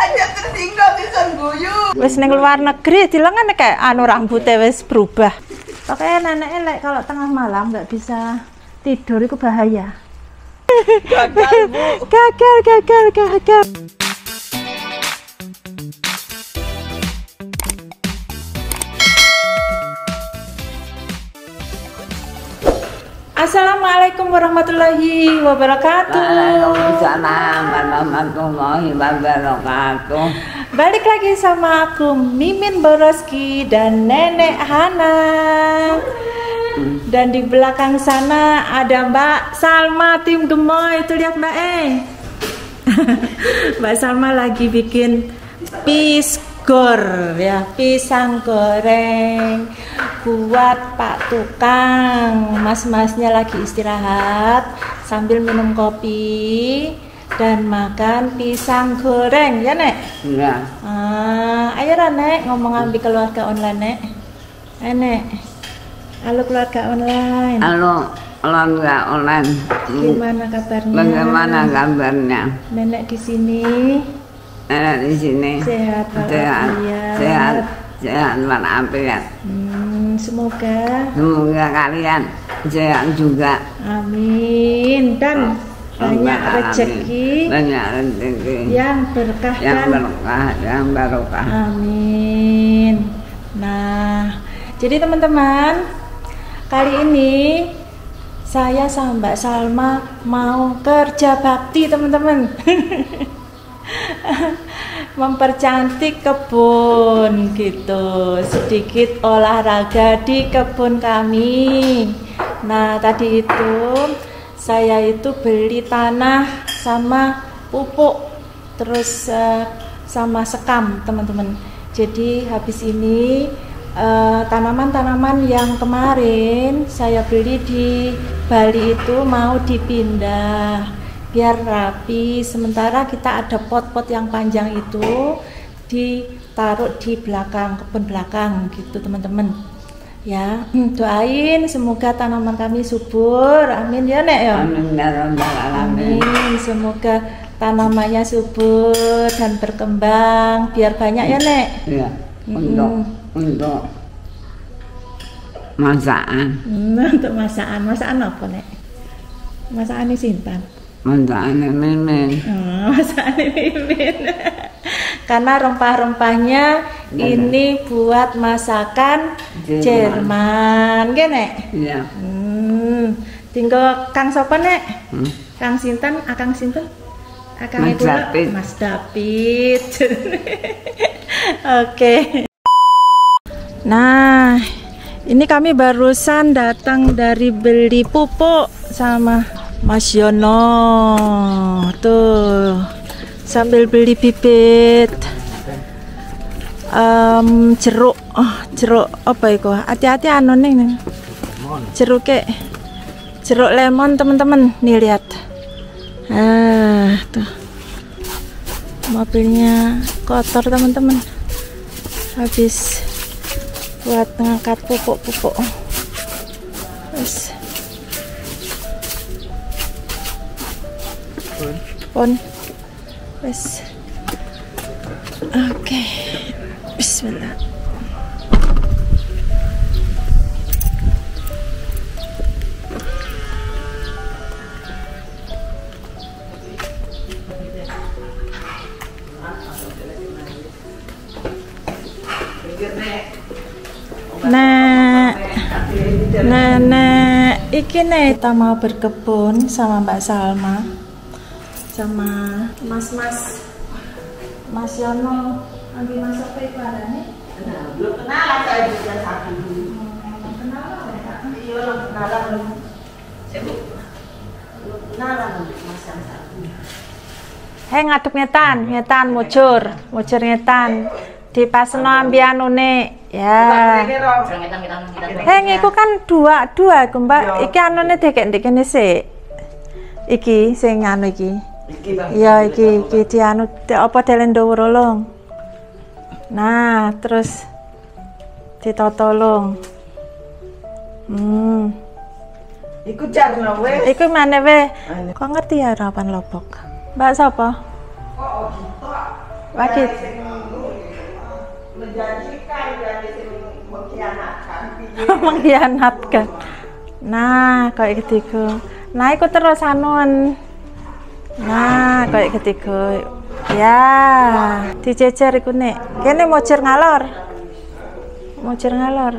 Hanya tertinggal di guyu. Wis ning luar negeri dilengan kayak anu rambutnya wis berubah. Pokoknya nenek elek kalau tengah malam nggak bisa tidur itu bahaya. Gagal, Bu. Gagal, gagal, gagal. Assalamualaikum warahmatullahi wabarakatuh. Waalaikumsalam warahmatullahi wabarakatuh. Balik lagi sama aku Mimin Boroski dan Nenek Hana. Dan di belakang sana ada Mbak Salma tim Gemoy. Itu lihat Mbak eh. Mbak Salma lagi bikin pisgor ya, pisang goreng buat Pak tukang. Mas-masnya lagi istirahat sambil minum kopi dan makan pisang goreng ya, Nek. Ya, Ah, ayo lah, Nek, ngomong ambil keluarga online, Nek. Eh, Nek. Halo keluarga online. halo olahraga online. Gimana kabarnya? Bagaimana kabarnya? Nenek di sini Ada di sini. sehat Sehat, sehat, sehat walafiat. Hmm, semoga Semoga kalian sehat juga. amin dan banyak Semoga rezeki. Banyak rezeki. yang berkah Yang berkah, yang barokah. Amin. Nah, jadi teman-teman, kali ini saya sama Mbak Salma mau kerja bakti, teman-teman. Mempercantik kebun gitu. Sedikit olahraga di kebun kami. Nah, tadi itu saya itu beli tanah sama pupuk terus eh, sama sekam teman-teman jadi habis ini eh, tanaman-tanaman yang kemarin saya beli di Bali itu mau dipindah biar rapi sementara kita ada pot-pot yang panjang itu ditaruh di belakang kebun belakang gitu teman-teman ya doain semoga tanaman kami subur amin ya nek ya Amin ya rabbal alamin. Amin. Semoga tanamannya subur dan berkembang biar banyak ya, Nek. Ya, untuk untuk masakan, Hmm, untuk masakan. Masakan apa, Nek? Masakan ini sintan. Masakan mimin. Oh, masakan ini mimin. Karena rempah-rempahnya ini buat masakan Jerman. Nek? Ya, Hmm, tinggal Kang sapa, Nek? hmm. Kang Sinten, Akang Sinten? Akang Mas Ibu David. Mas David. Oke. Nah, ini kami barusan datang dari beli pupuk sama Mas Yono. Tuh, sambil beli bibit Em, jeruk. Oh, jeruk apa itu? Hati-hati anu nih. Jeruk kek jeruk lemon teman-teman nih lihat ah tuh mobilnya kotor teman-teman habis buat ngangkat pupuk-pupuk terus pon wes. Oke. Bismillah. Nah, nenek. Iki nih kita mau berkebun sama Mbak Salma sama Mas-mas Mas Yono lagi masak apa ibadahnya? belum kenalan saya juga satu. Kenal apa ya? Iya, belum kenalan belum. Saya belum belum kenalan mas yang satu. Hei ngaduk ngetan, ngetan mucur, mucur ngetan. Di pasno ambian une. Ya. Ini. Hei ngiku kan dua dua iku Mbak. Iki anune dekek dekene sik. Iki sing anu iki. Iki bang. Iya iki iki di anu di- apa delen. Nah, terus ditotolong. Hmm. Iku jarno weh. Iku mana we? Kok ngerti ya harapan Lombok? Mbak sapa? Kok gitu? Wakit. menjanjikan mengkhianatkan mengkhianatkan. Nah, kayak ketiga. Nah, ikut terus anuan. Nah, kayak ketiga. Ya, dijejer iku nek. Kene mojer ngalor. Mojer ngalor.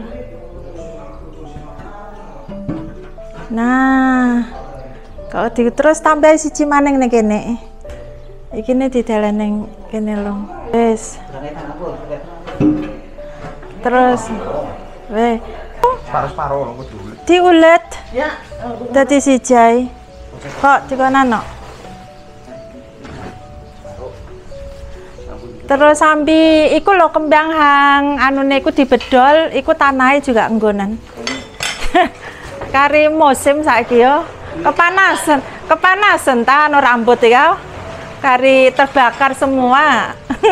Nah, kalau di terus tambah siji maning nih kene. Iki nih di ning kene lho. Wes. Terus weh Separuh-separuh lho kudu. diulet ya dadi sijai. Kok dikono Terus sambi iku lho kembang hang anune iku dibedol, iku tanahe juga enggonan. Kari musim saiki yo kepanasan, kepanasan ta anu rambut ya. Kari terbakar semua.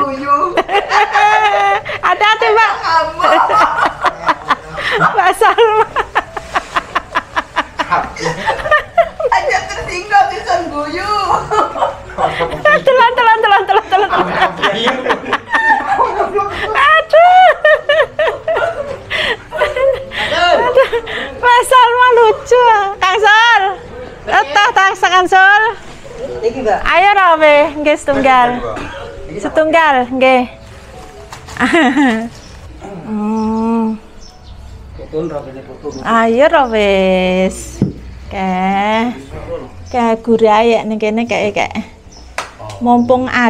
Guyu, Hati-hati, Mbak. Mbak Salma. aja tertinggal di san guyu. Telan, telan, telan, Aduh. Aduh. Mbak Salma lucu. Kang Sol. Etah, tang Kang Sol. Ayo rawe, nggih setunggal. Setunggal, nggih. Ayo ra wis. Ke. Ke guraya ning kene kayak kayak. Mumpung ad, anu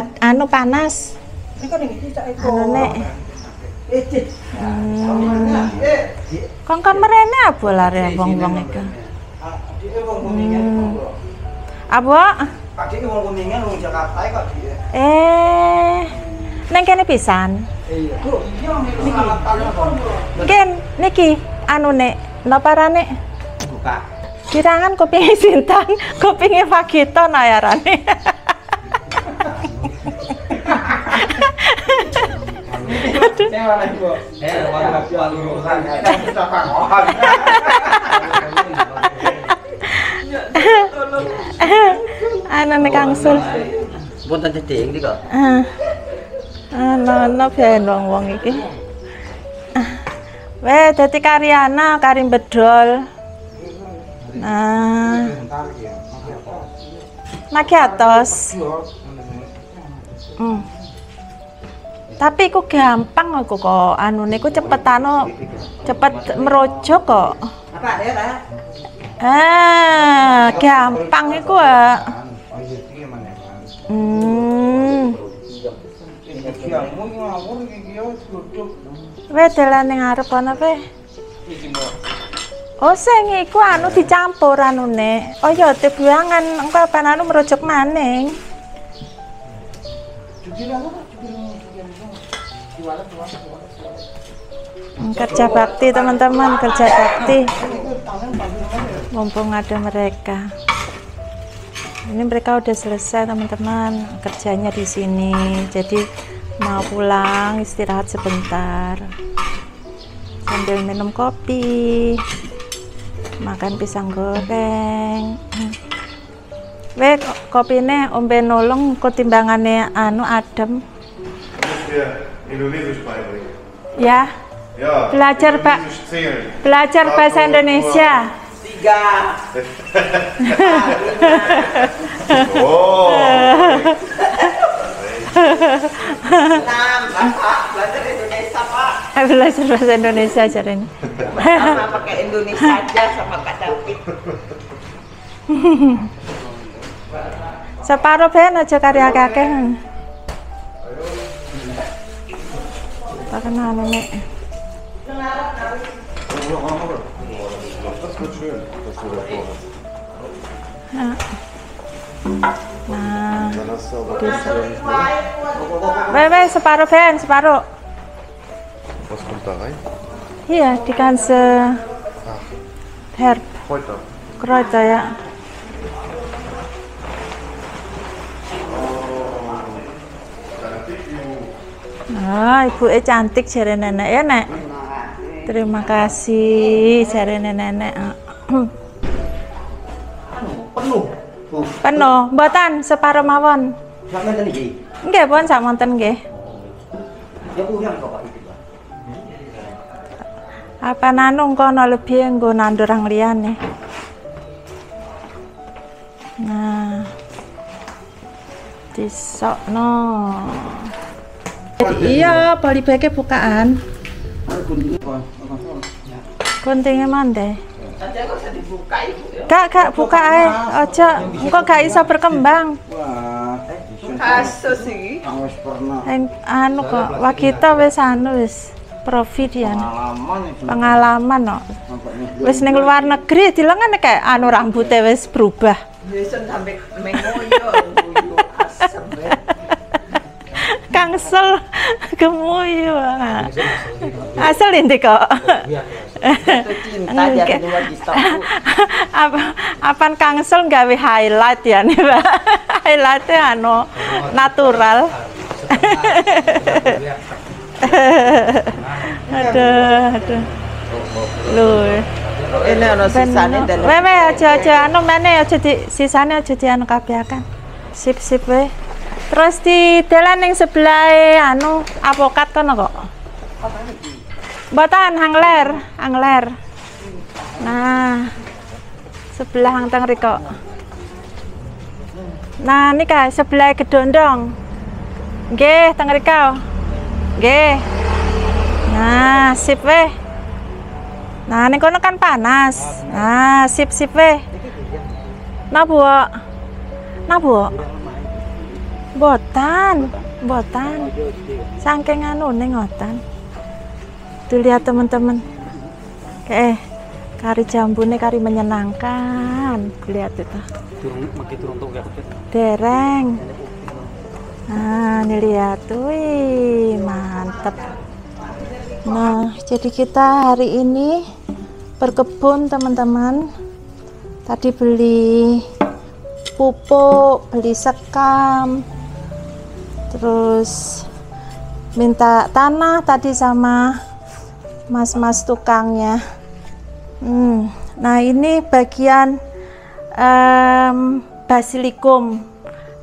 panas. Cak Anu. Hmm. Kongkon merene apa lare wong-wong iku. Hmm. Apa? Kok dia. Eh. Neng kene pisan. Iya. Iya. Ken, niki anu nek naparane Buka. kirangan kupinge Sintan, kupinge Fagito nayarane. Saya mana Bu? Eh, warna palurusan. Kita pangohan. anu nek Kangsul. Punten ceding iki kok. Ah. Ben wong-wong iki. Ah. Weh, dadi karyana karim bedol. Nah, naki atos. Hmm. Tapi iku gampang aku kok anu niku cepet anu cepet merojok kok. ya? Ah, gampang iku ah. Hmm. Weh dalan ning arep ana pe. Oh, sing iku anu dicampur anune. Oh ya tebuangan engko apa anu merojok maning. Hmm, Kerja bakti teman-teman, kerja bakti. Mumpung ada mereka. Ini mereka udah selesai teman-teman kerjanya di sini. Jadi mau pulang istirahat sebentar sambil minum kopi, makan pisang goreng. Weh, kopine ombe nolong kok timbangannya anu adem. Ja, Indonesisch beibringen. Ya, Ja. Belajar, Pak. Belajar bahasa Indonesia. Tiga. Oh. Enam. Bapak, belajar Indonesia, Pak. belajar bahasa Indonesia aja ini. Sama pakai Indonesia aja sama Kak David. Separuh ben aja karya kakek. Tak kenal nek. Das wird schön, was du da vorhast. Nah, weh weh separuh ben, separuh. Was kommt da rein? Iya, ganze herb Kräuter. kruida ya. Ah, ibu cantik jare nenek ya, Nek. Terima kasih jare nenek. Penuh. Penuh, mboten separo mawon. Sampai tadi iki. Nggih, pun sak monten nggih. Ya kok Pak. Apa nanung kono lebih nggo nandur ang liyane. Nah. Disokno. Iya, bali beke bukaan. Kunci Pak. Ya. Kok ya. Gak, gak buka ae. Aja, engko gak iso berkembang. Wah, Kasus pernah Eng, anu kok, wakita wis anu wis profit ya. pengalaman itu. Pengalaman no. Nampaknya Wis ning luar negeri dilengan kayak anu rambutnya wis berubah. Biasa sampai mengoyo, mengoyo Kangsel gemuyu. Asal ini kok. Cinta luar di stop. Bu. apa apan kangsel gawe highlight ya nih Pak. Highlightnya anu natural. aduh, aduh. Loh. Ini ono sisane dan Wewe aja aja anu meneh aja di sisane aja di anu kabehaken. Sip sip we. Terus di dalan ning sebelah anu apokat kono kok. Mboten angler, angler. Nah. Sebelah hang teng riko. Nah, ini kak sebelah gedondong. Nggih, teng riko. Nggih. Nah, sip weh. Nah, ini kono kan panas. Nah, sip sip weh. Nah, Bu. Nah. Botan, botan. Saking anu ning ngotan. Tuh lihat teman-teman. Kayak kari jambune kari menyenangkan. Lihat itu. turun makin turun tuh Dereng. Nah, ini lihat. Wih, mantep. Nah, jadi kita hari ini berkebun teman-teman. Tadi beli pupuk, beli sekam, terus minta tanah tadi sama mas-mas tukangnya. Hmm, nah ini bagian em, basilikum.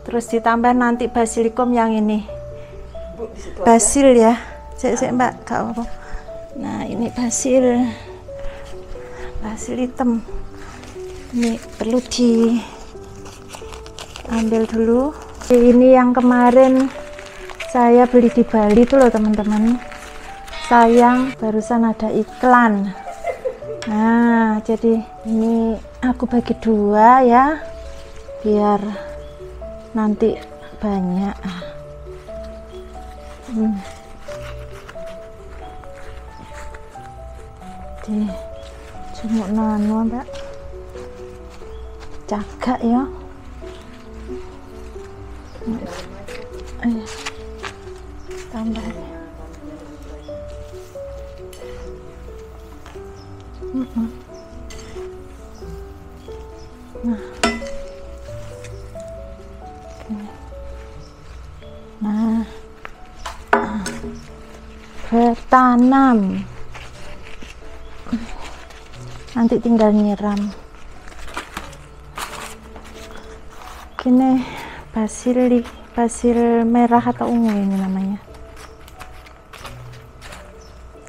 Terus ditambah nanti basilikum yang ini. Basil ya. Cek cek mbak apa nah ini basil. Basil hitam. Ini perlu di ambil dulu ini yang kemarin saya beli di Bali tuh loh teman-teman sayang barusan ada iklan Nah, jadi ini aku bagi dua ya, biar nanti banyak. Hmm. Di cuma nano mbak, cagak ya. Bertanam. Nanti tinggal nyiram. Gini basil basil merah atau ungu ini namanya.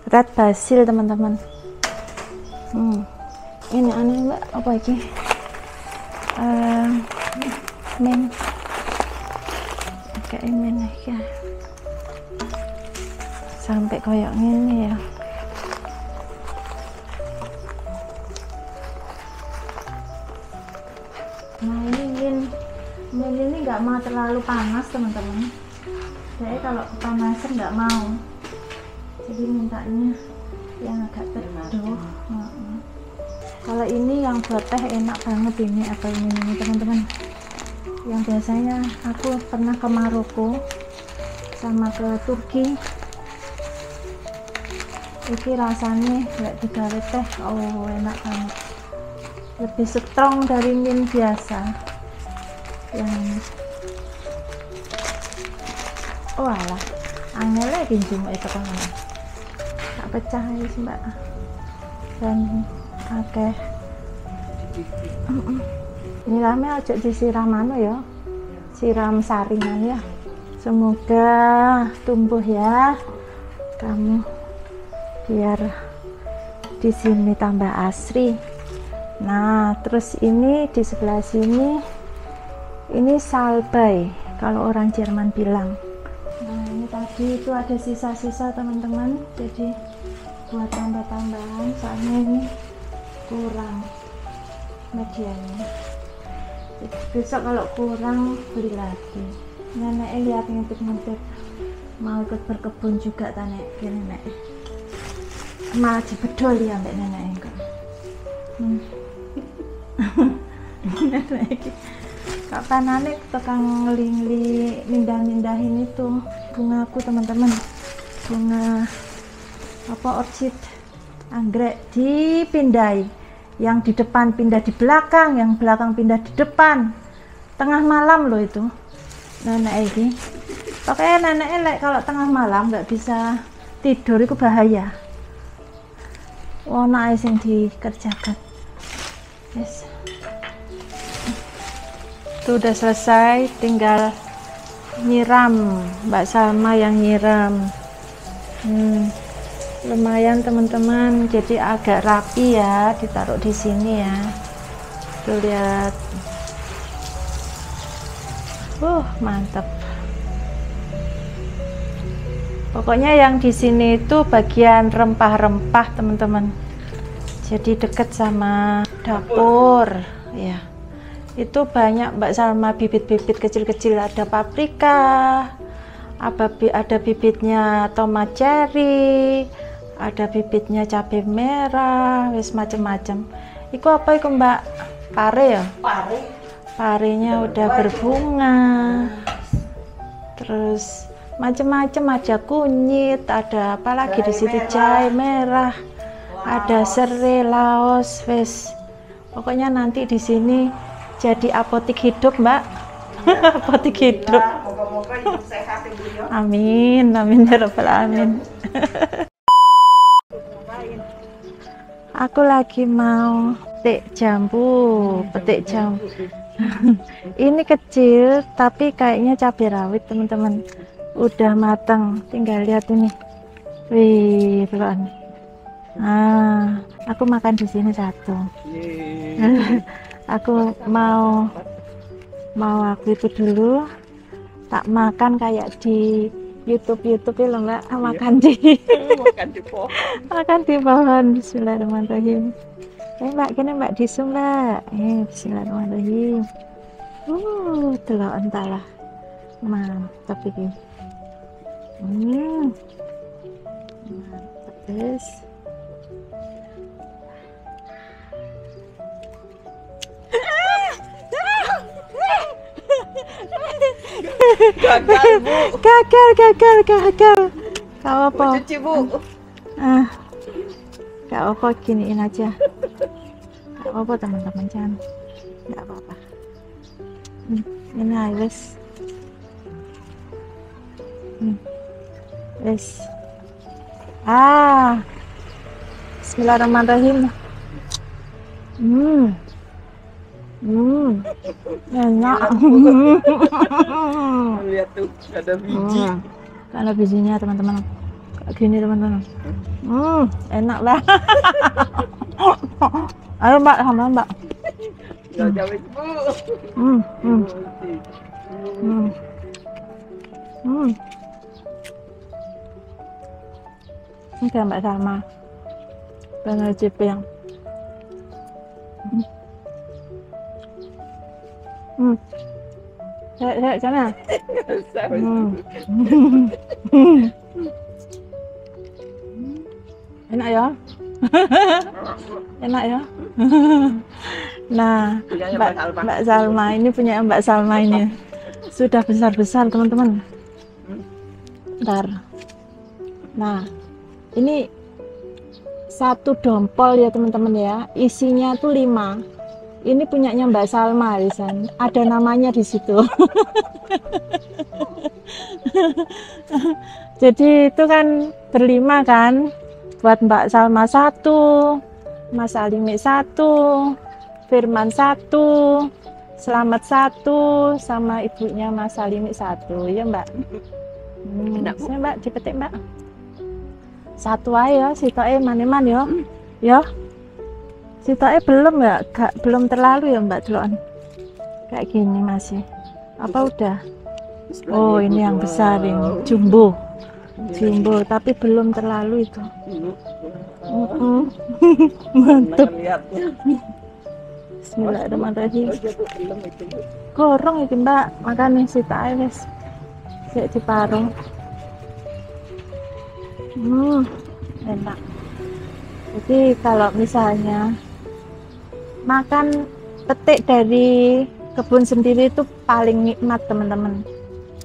Red basil teman-teman. Hmm. Ini aneh mbak apa iki? Eh, men. Kayak men ya. Sampai koyok ini ya. Nah ini min, min ini nggak mau terlalu panas teman-teman. Saya kalau kepanasan nggak mau. Jadi mintanya yang agak teduh. Kalau ini yang buat teh enak banget ini apa ini ini teman-teman. Yang biasanya aku pernah ke Maroko sama ke Turki. Ini rasanya nggak digawe teh, oh enak banget. Lebih strong dari min biasa. Yang. Oh alah, angelnya kinjung itu kan tak pecah ya mbak dan oke Nyiramnya aja disiram anu ya. Siram saringan ya. Semoga tumbuh ya kamu biar di sini tambah asri. Nah, terus ini di sebelah sini ini salbei kalau orang Jerman bilang. Nah, ini tadi itu ada sisa-sisa teman-teman. Jadi buat tambah-tambahan soalnya ini kurang medianya. Jadi, besok kalau kurang beli lagi. Nenek lihat ngintip-ngintip mau ikut berkebun juga tanek nenek malah dibedol ya mbak nenek hmm. iki. Kapan nenek tekan ngelingli mindah-mindahin itu. Bungaku teman-teman. Bunga apa orchid? Anggrek dipindai yang di depan pindah di belakang yang belakang pindah di depan. Tengah malam loh itu nenek ini pokoknya nenek elek kalau tengah malam nggak bisa tidur itu bahaya warna yang dikerjakan. Yes. itu udah selesai tinggal nyiram. Mbak Salma yang nyiram. Hmm, lumayan teman-teman. Jadi agak rapi ya ditaruh di sini ya. Tuh lihat. Uh mantap pokoknya yang di sini itu bagian rempah-rempah teman-teman. Jadi deket sama dapur. Ya. Itu banyak Mbak Salma bibit-bibit kecil-kecil. Ada paprika apa ada bibitnya tomat cherry ada bibitnya cabai merah wis macem-macem. Itu apa itu Mbak? Pare ya? Pare. parenya udah berbunga. Terus macam-macam ada kunyit ada apa lagi di situ? jahe merah. Ada serai laos wes. Pokoknya nanti di sini jadi apotik hidup mbak. Apotik hidup. Ya, moga-moga hidup sehat ibu ya. amin amin ya rabbal alamin. Aku lagi mau petik jambu petik jambu. Ini kecil tapi kayaknya cabai rawit teman-teman udah matang tinggal lihat ini. Wih tuan ah aku makan di sini satu. Aku mau mau aku itu dulu. Tak makan kayak di YouTube YouTube ya loh mbak. Makan di Makan di pohon. makan di pohon. Bismillahirrahmanirrahim. Eh mbak kini mbak disum mbak. Eh Bismillahirrahmanirrahim. Uh telur entahlah mantap ini hmm. Mantap guys Gagal bu. gagal gagal gagal. Kau apa Cuci bu. ah. Gak apa giniin aja. Gak apa teman-teman jangan. Gak apa-apa. Hmm, ini wes. Hmm. Wes ah Bismillahirrahmanirrahim hmm hmm enak Lihat tuh ada biji. Hmm. Kalau bijinya teman-teman kayak gini teman-teman. Hmm, enak lah. Ayo Mbak sama Mbak. Jauh-jauh bu. Hmm, hmm, hmm. Hmm. Ini kayak Mbak Salma. Benar CP yang. Hmm. Hmm. Saya, saya, sana. Hmm. Enak ya? Enak ya? nah, Mbak, Mbak Salma. Mbak Salma ini punya Mbak Salma ini. Sudah besar-besar teman-teman. Ntar. Nah, ini satu dompol ya teman-teman ya. Isinya tuh lima. Ini punyanya Mbak Salma Arisan. Ada namanya di situ. Jadi itu kan berlima kan. Buat Mbak Salma satu, Mas Alimi satu, Firman satu, Selamat satu sama ibunya Mas Salimi satu, ya Mbak. Hmm, Mbak dipetik Mbak. Satu aja, sitoke maneman ya. Ya. Sitoke belum ya, gak belum terlalu ya Mbak Delon. Kayak gini masih. Apa udah? Oh, ini yang besar ini, jumbo. Jumbo, tapi belum terlalu itu. Mm-mm. Mantap. Bismillahirrahmanirrahim. Gorong iki, Mbak. Makane sitae wis. Sik diparung. Hmm, enak. Jadi kalau misalnya makan petik dari kebun sendiri itu paling nikmat teman-teman.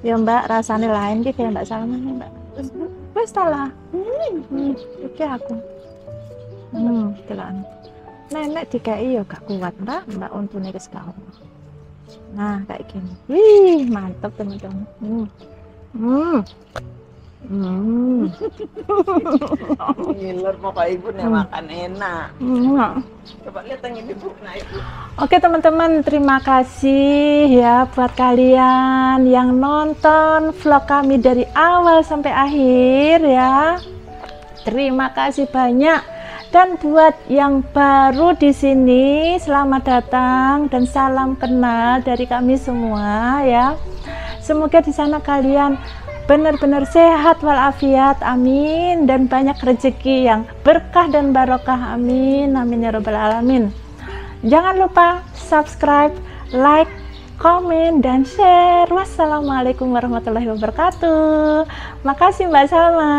Ya Mbak, rasanya lain gitu kayak Mbak Salman ya Mbak. Wes salah. Hmm, oke aku. Hmm, telan. Nenek dikai ya gak kuat Mbak, Mbak wis gak ono. Nah, kayak gini. Wih, mantap teman-teman. Hmm. Hmm. Hmm. Ngiler mau kayak ibu nih makan enak. Hmm. Coba lihat yang ibu nah ibu. Oke teman-teman, terima kasih ya buat kalian yang nonton vlog kami dari awal sampai akhir ya. Terima kasih banyak. Dan buat yang baru di sini, selamat datang dan salam kenal dari kami semua ya. Semoga di sana kalian benar-benar sehat walafiat amin dan banyak rezeki yang berkah dan barokah amin amin ya robbal alamin Jangan lupa subscribe, like, komen, dan share. Wassalamualaikum warahmatullahi wabarakatuh. Makasih Mbak Salma.